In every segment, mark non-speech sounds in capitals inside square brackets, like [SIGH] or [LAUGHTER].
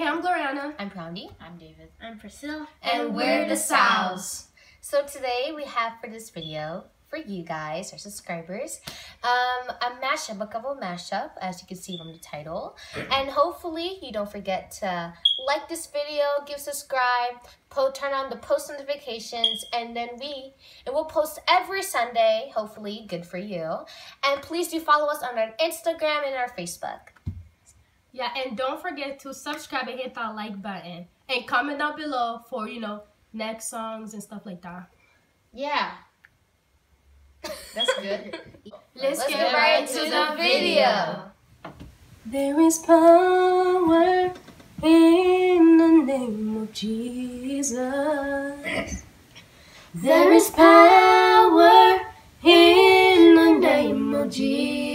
Hey, I'm Gloriana. I'm Proudy. I'm David. I'm Priscilla. And, we're the Sau's. So today we have for this video, for you guys, our subscribers, um, a mashup, a couple mashup, as you can see from the title. And hopefully you don't forget to like this video, give subscribe, po turn on the post notifications, and then we, and we'll post every Sunday, hopefully, good for you. And please do follow us on our Instagram and our Facebook. Yeah, and don't forget to subscribe and hit that like button. And comment down below for, you know, next songs and stuff like that. Yeah. [LAUGHS] That's good. Let's, Let's get, get right right to to the the video. There is power in the name of Jesus. There is power in the name of Jesus.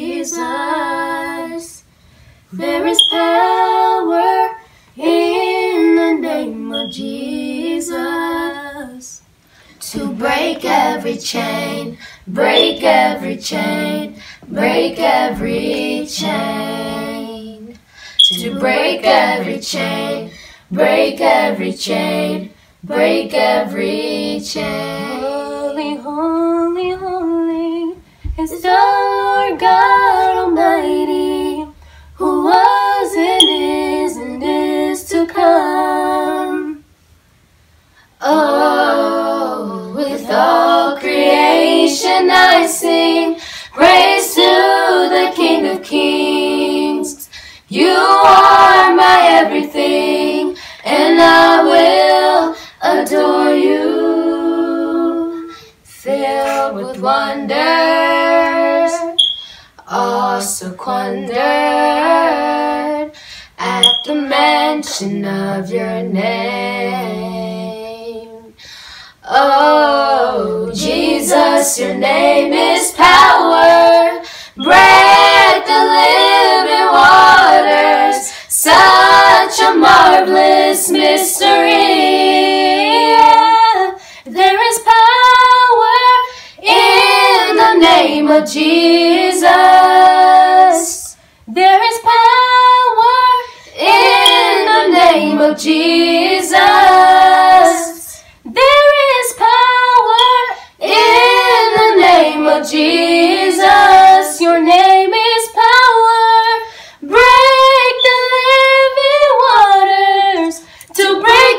There is power in the name of Jesus. To break every chain, break every chain, break every chain. To break every chain, break every chain, break every chain. Holy, holy, holy is the Lord God creation I sing praise to the King of Kings. You are my everything, and I will adore you. Filled with wonders, also wondered at the mention of your name. Jesus, your name is power, bread, the living waters, such a marvelous mystery. There is power in the name of Jesus. There is power in the name of Jesus.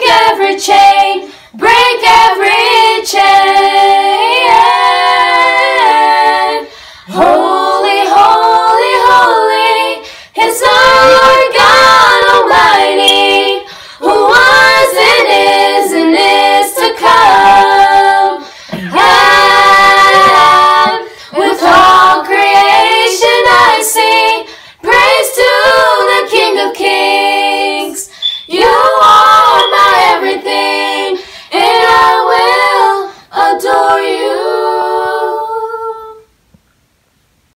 every chain, break every